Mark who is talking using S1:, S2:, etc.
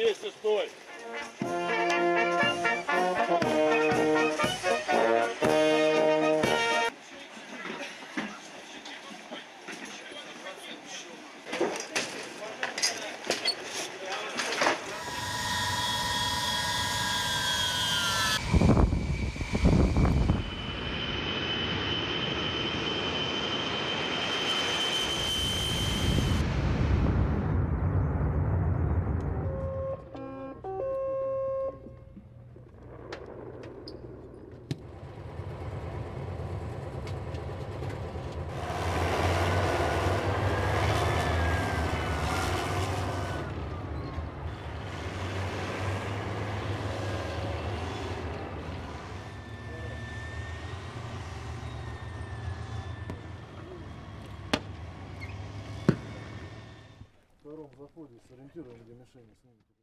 S1: месте стой.
S2: Втором заходе сориентируем, где мишени снимут.